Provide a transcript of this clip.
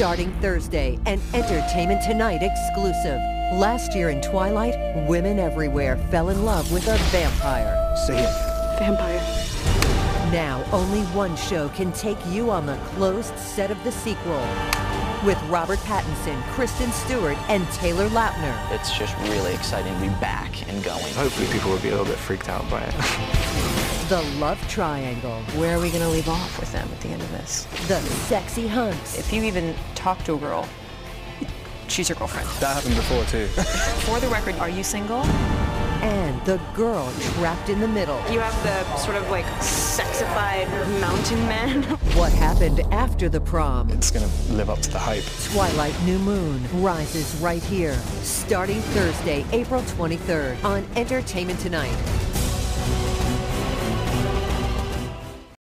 Starting Thursday, an Entertainment Tonight exclusive. Last year in Twilight, women everywhere fell in love with a vampire. Say it. Vampire. Now, only one show can take you on the closed set of the sequel. With Robert Pattinson, Kristen Stewart, and Taylor Lautner. It's just really exciting to be back and going. Hopefully people will be a little bit freaked out by it. The Love Triangle. Where are we going to leave off with them at the end of this? The Sexy hunt. If you even talk to a girl, she's your girlfriend. That happened before too. For the record, are you single? And the girl trapped in the middle. You have the sort of like sexified mountain man. What happened after the prom? it's gonna live up to the hype. Twilight New Moon rises right here. Starting Thursday, April 23rd on Entertainment Tonight.